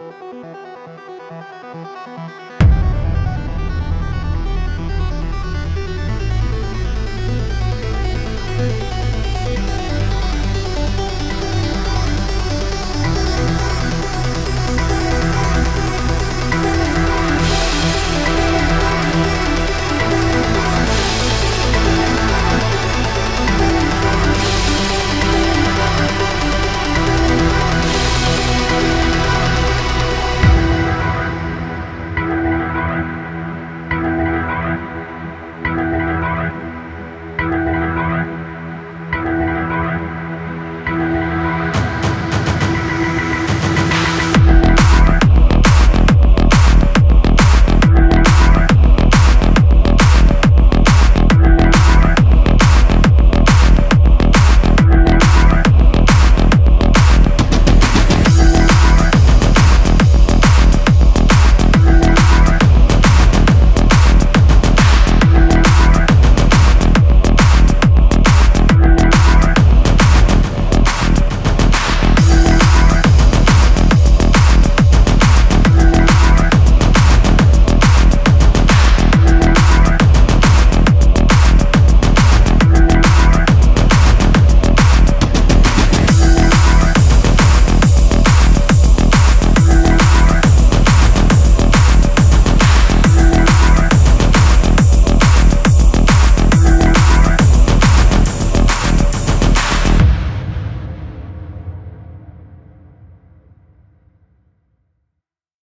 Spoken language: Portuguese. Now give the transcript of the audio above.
Música